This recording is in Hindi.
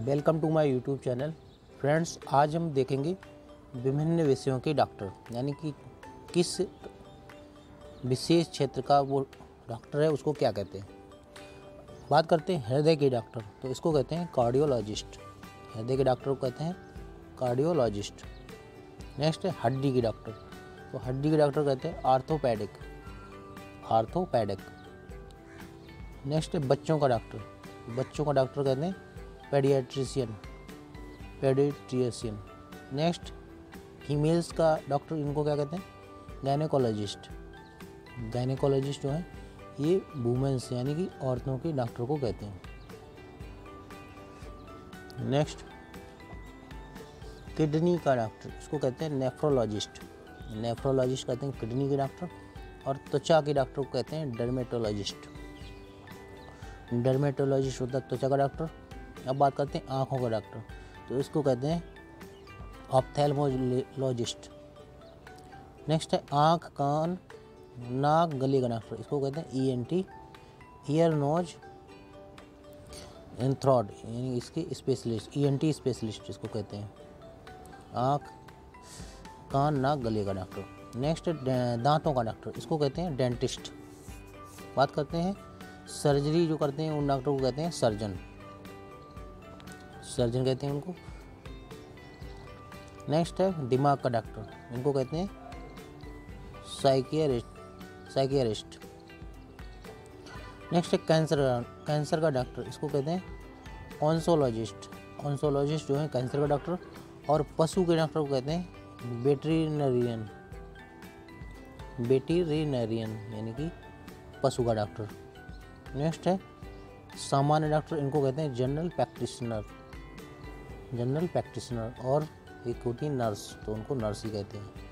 Welcome to my YouTube channel. Friends, आज हम देखेंगे विभिन्न विषयों के डॉक्टर, यानी कि किस विशेष क्षेत्र का वो डॉक्टर है, उसको क्या कहते हैं। बात करते हैं हृदय के डॉक्टर तो इसको कहते हैं कार्डियोलॉजिस्ट। हृदय के डॉक्टर को कहते हैं कार्डियोलॉजिस्ट। नेक्स्ट है हड्डी के डॉक्टर तो हड्डी के डॉक्टर कहते हैं आर्थोपैडिक आर्थोपैडिक नेक्स्ट है बच्चों का डॉक्टर, बच्चों का डॉक्टर कहते हैं पेडियाट्रिशियन पेडिट्रिशियन नेक्स्ट फीमेल्स का डॉक्टर इनको क्या कहते हैं? गायनेकोलॉजिस्ट गायनेकोलॉजिस्ट जो है, ये वुमेंस यानी कि औरतों के डॉक्टर को कहते हैं। नेक्स्ट किडनी का डॉक्टर इसको कहते हैं नेफ्रोलॉजिस्ट नेफ्रोलॉजिस्ट कहते हैं किडनी के डॉक्टर और त्वचा के डॉक्टर को कहते हैं डर्मेटोलॉजिस्ट डर्मेटोलॉजिस्ट होता है त्वचा का डॉक्टर अब बात करते हैं आँखों का डॉक्टर। तो इसको कहते हैं ऑप्थेलमोलॉजिस्ट नेक्स्ट है आँख, कान, नाक, गले का डॉक्टर। इसको कहते हैं E N T ear nose and throat यानी इसके specialist E N T specialist इसको कहते हैं। आँख, कान, नाक, गले का डॉक्टर। नेक्स्ट दांतों का डॉक्टर। इसको कहते हैं डेंटिस्ट बात करते हैं सर्जरी जो करते हैं, उन डॉक्टर को कहते हैं सर्जन सर्जन कहते हैं उनको। नेक्स्ट है, दिमाग का डॉक्टर इनको कहते हैं साइकियरिस्ट साइकियरिस्ट नेक्स्ट है कैंसर कैंसर का डॉक्टर इसको कहते हैं ऑन्सोलॉजिस्ट ऑन्सोलॉजिस्ट जो है कैंसर का डॉक्टर और पशु के डॉक्टर को कहते हैं वेटरीनरियन वेटरीनरियन यानी कि पशु का डॉक्टर नेक्स्ट है, सामान्य डॉक्टर इनको कहते हैं जनरल प्रैक्टिशनर जनरल प्रैक्टिशनर और एक होती नर्स तो उनको नर्स ही कहते हैं।